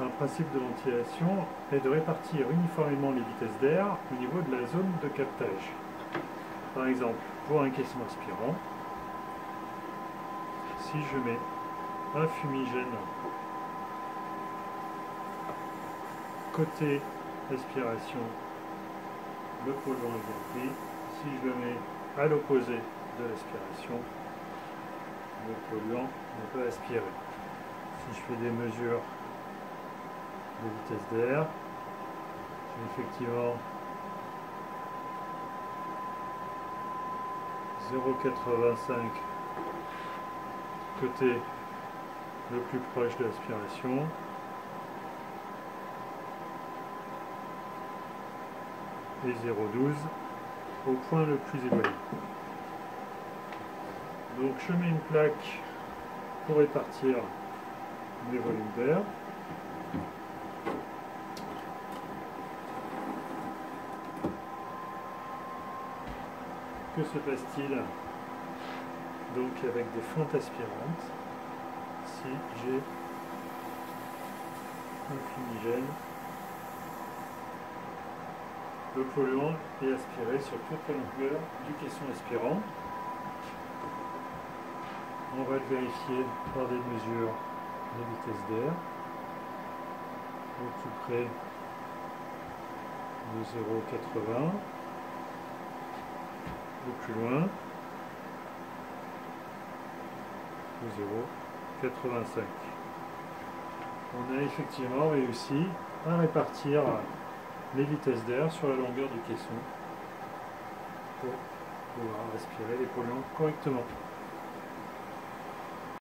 un principe de ventilation est de répartir uniformément les vitesses d'air au niveau de la zone de captage. Par exemple, pour un caisson aspirant, si je mets un fumigène côté aspiration, le polluant est bien. Si je le mets à l'opposé de l'aspiration, le polluant ne peut aspirer. Si je fais des mesures de vitesse d'air, effectivement 0,85 côté le plus proche de l'aspiration et 0,12 au point le plus éloigné. Donc je mets une plaque pour répartir mes volumes d'air. Que se passe-t-il donc avec des fentes aspirantes si j'ai un fumigène le polluant est aspiré sur toute la longueur du caisson aspirant? On va le vérifier par des mesures de vitesse d'air au tout près de 0,80 plus loin. De 0,85 on a effectivement réussi à répartir les vitesses d'air sur la longueur du caisson pour pouvoir aspirer les polluants correctement.